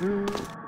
Mm.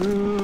Ooh.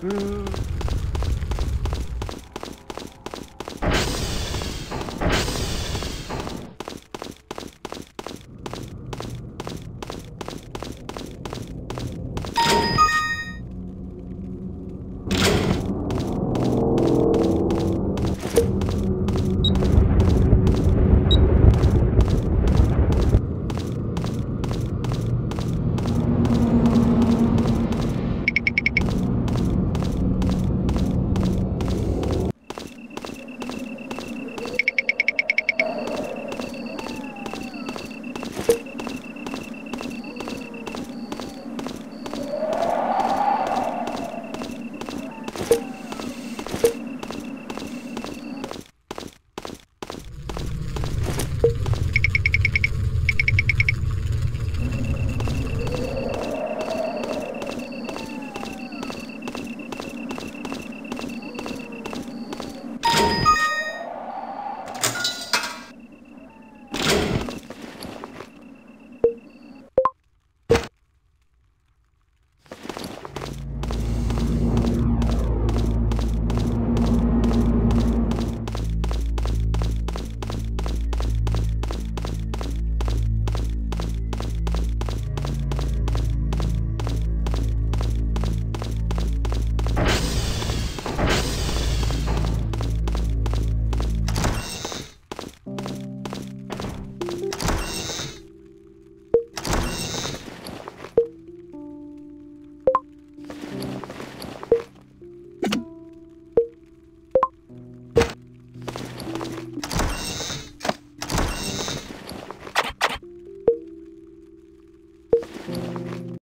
Mm.